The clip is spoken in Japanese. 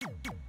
you